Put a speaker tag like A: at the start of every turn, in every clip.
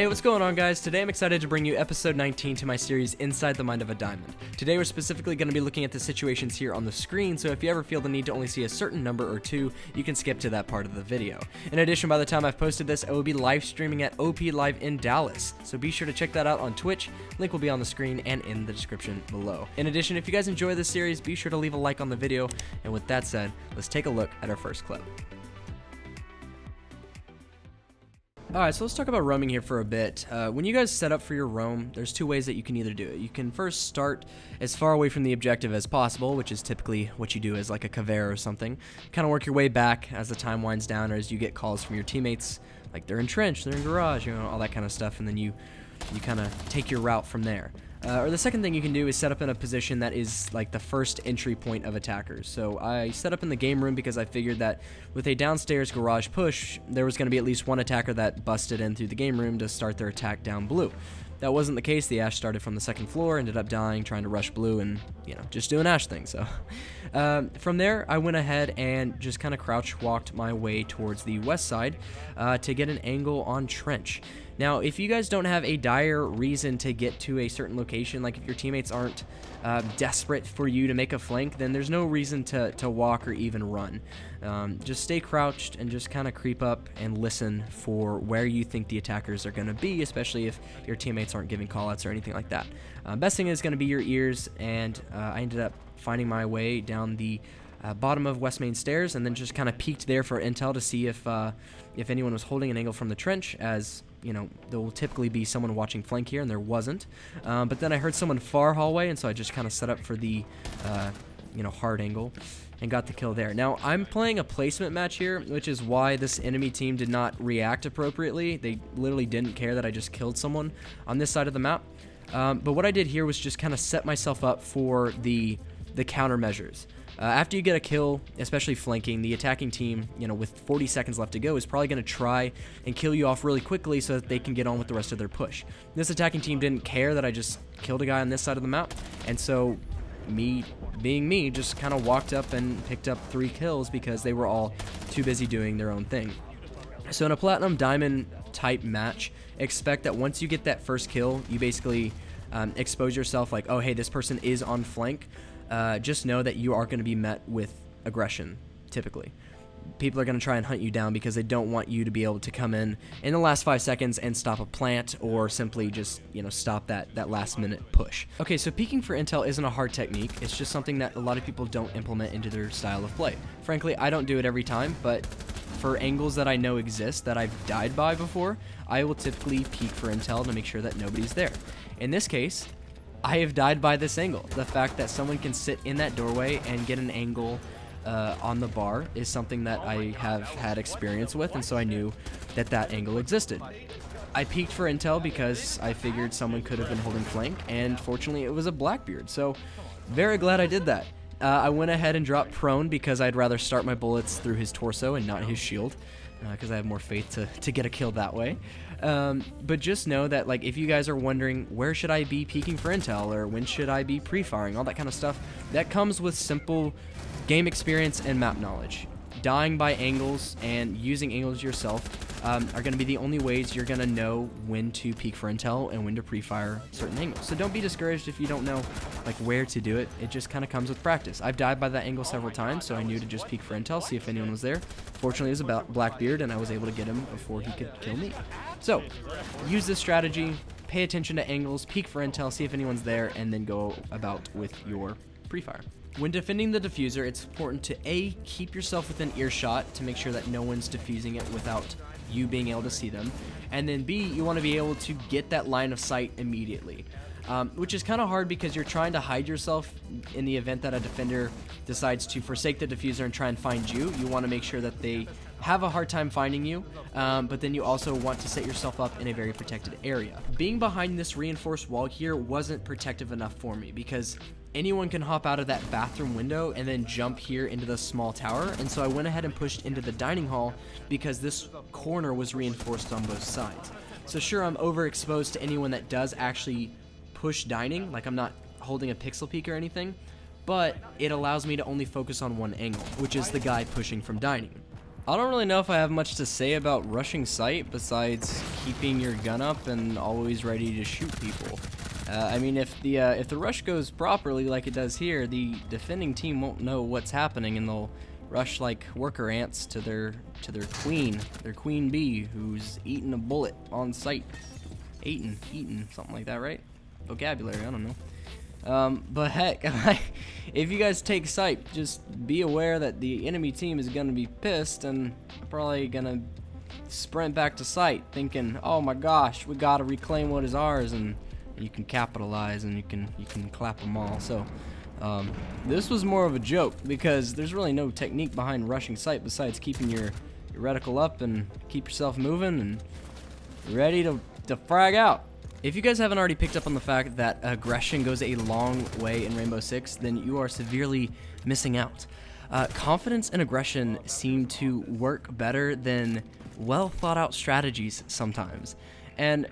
A: Hey, what's going on, guys? Today I'm excited to bring you episode 19 to my series Inside the Mind of a Diamond. Today we're specifically going to be looking at the situations here on the screen, so if you ever feel the need to only see a certain number or two, you can skip to that part of the video. In addition, by the time I've posted this, I will be live streaming at OP Live in Dallas, so be sure to check that out on Twitch. Link will be on the screen and in the description below. In addition, if you guys enjoy this series, be sure to leave a like on the video, and with that said, let's take a look at our first clip. Alright, so let's talk about roaming here for a bit. Uh, when you guys set up for your roam, there's two ways that you can either do it. You can first start as far away from the objective as possible, which is typically what you do as like a caver or something. Kind of work your way back as the time winds down or as you get calls from your teammates, like they're entrenched, they're in garage, you know, all that kind of stuff, and then you, you kind of take your route from there. Uh, or the second thing you can do is set up in a position that is like the first entry point of attackers. So I set up in the game room because I figured that with a downstairs garage push, there was going to be at least one attacker that busted in through the game room to start their attack down blue. That wasn't the case. The Ash started from the second floor, ended up dying, trying to rush blue, and, you know, just doing Ash thing. So um, from there, I went ahead and just kind of crouch walked my way towards the west side uh, to get an angle on Trench. Now, if you guys don't have a dire reason to get to a certain location, like if your teammates aren't uh, desperate for you to make a flank, then there's no reason to, to walk or even run. Um, just stay crouched and just kind of creep up and listen for where you think the attackers are going to be, especially if your teammates aren't giving callouts or anything like that. Uh, best thing is going to be your ears, and uh, I ended up finding my way down the uh, bottom of West Main Stairs, and then just kind of peeked there for intel to see if uh, if anyone was holding an angle from the trench, as you know there will typically be someone watching flank here, and there wasn't. Um, but then I heard someone far hallway, and so I just kind of set up for the uh, you know hard angle and got the kill there. Now, I'm playing a placement match here, which is why this enemy team did not react appropriately. They literally didn't care that I just killed someone on this side of the map. Um, but what I did here was just kind of set myself up for the the countermeasures. Uh, after you get a kill, especially flanking, the attacking team, you know, with 40 seconds left to go, is probably going to try and kill you off really quickly so that they can get on with the rest of their push. This attacking team didn't care that I just killed a guy on this side of the map, and so me, being me, just kind of walked up and picked up three kills because they were all too busy doing their own thing. So in a Platinum Diamond type match, expect that once you get that first kill, you basically um, expose yourself like, oh, hey, this person is on flank uh, just know that you are going to be met with aggression, typically. People are going to try and hunt you down because they don't want you to be able to come in in the last five seconds and stop a plant or simply just, you know, stop that, that last minute push. Okay, so peeking for intel isn't a hard technique. It's just something that a lot of people don't implement into their style of play. Frankly, I don't do it every time, but for angles that I know exist that I've died by before, I will typically peek for intel to make sure that nobody's there. In this case, I have died by this angle. The fact that someone can sit in that doorway and get an angle uh, on the bar is something that I have had experience with, and so I knew that that angle existed. I peeked for intel because I figured someone could have been holding flank, and fortunately it was a Blackbeard, so very glad I did that. Uh, I went ahead and dropped prone because I'd rather start my bullets through his torso and not his shield because uh, I have more faith to, to get a kill that way. Um, but just know that like if you guys are wondering where should I be peeking for intel or when should I be pre-firing, all that kind of stuff, that comes with simple game experience and map knowledge dying by angles and using angles yourself um, are going to be the only ways you're going to know when to peek for intel and when to pre-fire certain angles. So don't be discouraged if you don't know like where to do it. It just kind of comes with practice. I've died by that angle several times, so I knew to just peek for intel, see if anyone was there. Fortunately, it was about Blackbeard, and I was able to get him before he could kill me. So use this strategy. Pay attention to angles, peek for intel, see if anyone's there, and then go about with your pre-fire. When defending the defuser, it's important to A, keep yourself within earshot to make sure that no one's defusing it without you being able to see them. And then B, you want to be able to get that line of sight immediately. Um, which is kind of hard because you're trying to hide yourself in the event that a defender decides to forsake the defuser and try and find you. You want to make sure that they have a hard time finding you, um, but then you also want to set yourself up in a very protected area. Being behind this reinforced wall here wasn't protective enough for me because anyone can hop out of that bathroom window and then jump here into the small tower. And so I went ahead and pushed into the dining hall because this corner was reinforced on both sides. So sure, I'm overexposed to anyone that does actually push dining, like I'm not holding a pixel peek or anything, but it allows me to only focus on one angle, which is the guy pushing from dining. I don't really know if I have much to say about rushing site besides keeping your gun up and always ready to shoot people. Uh, I mean, if the uh, if the rush goes properly like it does here, the defending team won't know what's happening and they'll rush like worker ants to their to their queen, their queen bee, who's eating a bullet on sight. Eating, eating, something like that, right? Vocabulary, I don't know. Um, but heck, if you guys take site, just be aware that the enemy team is to be pissed and probably to sprint back to site thinking, oh my gosh, we got to reclaim what is ours and you can capitalize and you can you can clap them all. So um, this was more of a joke because there's really no technique behind rushing site besides keeping your, your reticle up and keep yourself moving and ready to, to frag out. If you guys haven't already picked up on the fact that aggression goes a long way in Rainbow Six, then you are severely missing out. Uh, confidence and aggression seem to work better than well thought out strategies sometimes. And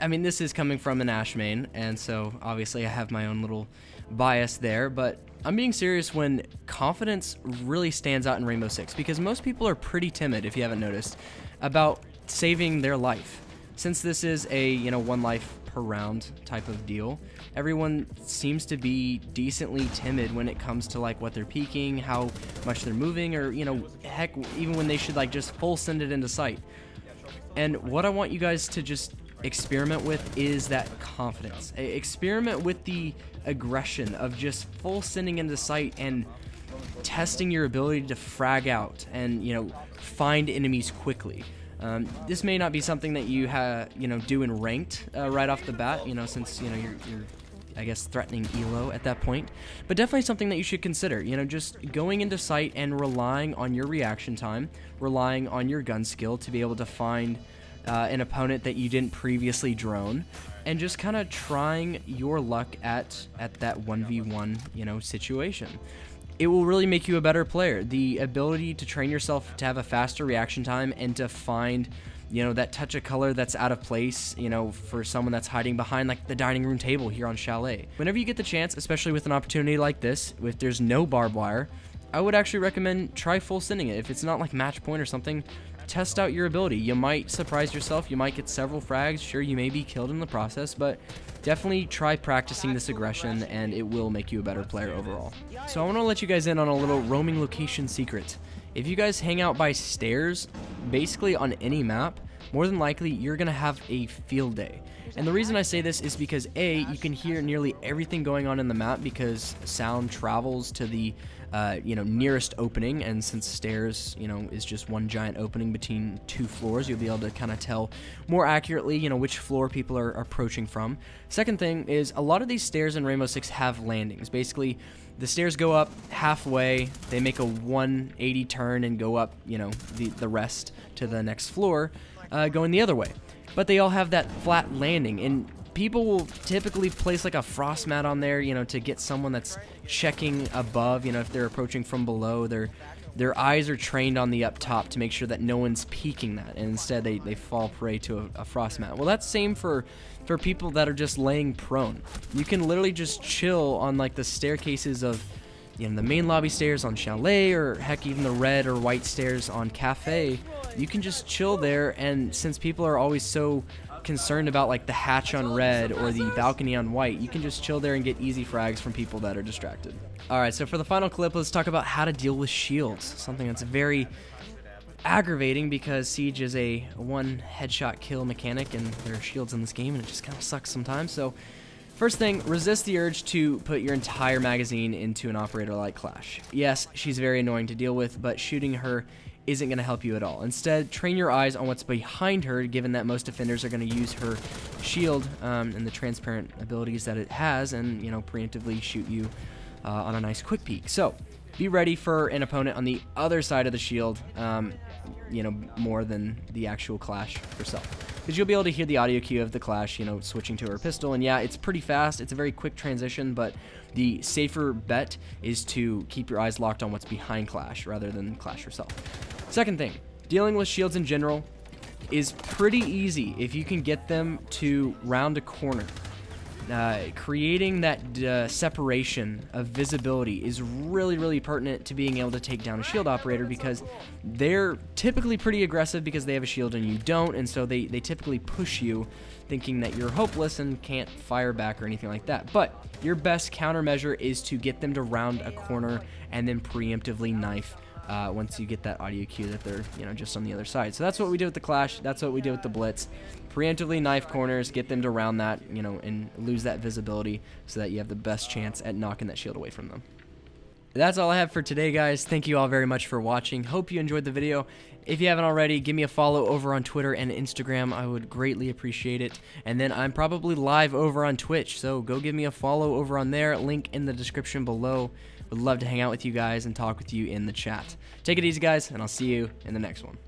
A: I mean, this is coming from an Ash main, and so obviously I have my own little bias there, but I'm being serious when confidence really stands out in Rainbow Six because most people are pretty timid, if you haven't noticed, about saving their life. Since this is a, you know, one life per round type of deal, everyone seems to be decently timid when it comes to like what they're peeking, how much they're moving, or, you know, heck, even when they should like just full send it into site. And what I want you guys to just experiment with is that confidence. Experiment with the aggression of just full sending into site and testing your ability to frag out and, you know, find enemies quickly. Um, this may not be something that you have, you know, do in ranked uh, right off the bat, you know, since you know you're, you're, I guess, threatening elo at that point. But definitely something that you should consider. You know, just going into site and relying on your reaction time, relying on your gun skill to be able to find uh, an opponent that you didn't previously drone, and just kind of trying your luck at at that 1v1 you know situation it will really make you a better player. The ability to train yourself to have a faster reaction time and to find, you know, that touch of color that's out of place, you know, for someone that's hiding behind like the dining room table here on Chalet. Whenever you get the chance, especially with an opportunity like this, if there's no barbed wire, I would actually recommend try full sending it. If it's not like match point or something, test out your ability. You might surprise yourself. You might get several frags. Sure, you may be killed in the process, but definitely try practicing this aggression and it will make you a better player overall. So I want to let you guys in on a little roaming location secret. If you guys hang out by stairs, basically on any map, more than likely you're going to have a field day. And the reason I say this is because A, you can hear nearly everything going on in the map because sound travels to the uh, you know, nearest opening, and since stairs, you know, is just one giant opening between two floors, you'll be able to kind of tell more accurately, you know, which floor people are approaching from. Second thing is a lot of these stairs in Rainbow Six have landings. Basically, the stairs go up halfway, they make a 180 turn and go up, you know, the, the rest to the next floor, uh, going the other way. But they all have that flat landing, and people will typically place like a frost mat on there, you know, to get someone that's checking above, you know, if they're approaching from below, their their eyes are trained on the up top to make sure that no one's peeking that, and instead they, they fall prey to a, a frost mat. Well, that's same for for people that are just laying prone. You can literally just chill on like the staircases of you know the main lobby stairs on Chalet or heck even the red or white stairs on Cafe. You can just chill there and since people are always so concerned about like the hatch on red or the balcony on white, you can just chill there and get easy frags from people that are distracted. Alright, so for the final clip, let's talk about how to deal with shields. Something that's very aggravating because Siege is a one headshot kill mechanic and there are shields in this game and it just kind of sucks sometimes. So First thing, resist the urge to put your entire magazine into an operator like Clash. Yes, she's very annoying to deal with, but shooting her isn't going to help you at all. Instead, train your eyes on what's behind her, given that most defenders are going to use her shield um, and the transparent abilities that it has, and you know preemptively shoot you uh, on a nice quick peek. So, be ready for an opponent on the other side of the shield, um, you know, more than the actual clash herself. Because you'll be able to hear the audio cue of the clash, you know, switching to her pistol. And yeah, it's pretty fast. It's a very quick transition, but the safer bet is to keep your eyes locked on what's behind Clash rather than Clash herself. Second thing, dealing with shields in general is pretty easy if you can get them to round a corner. Uh, creating that uh, separation of visibility is really, really pertinent to being able to take down a shield operator because they're typically pretty aggressive because they have a shield and you don't, and so they, they typically push you thinking that you're hopeless and can't fire back or anything like that. But your best countermeasure is to get them to round a corner and then preemptively knife uh, once you get that audio cue that they're you know just on the other side. So that's what we did with the Clash. That's what we did with the Blitz. Preemptively knife corners, get them to round that, you know, and lose that visibility so that you have the best chance at knocking that shield away from them. That's all I have for today, guys. Thank you all very much for watching. Hope you enjoyed the video. If you haven't already, give me a follow over on Twitter and Instagram. I would greatly appreciate it. And then I'm probably live over on Twitch, so go give me a follow over on there. Link in the description below. Would love to hang out with you guys and talk with you in the chat. Take it easy, guys, and I'll see you in the next one.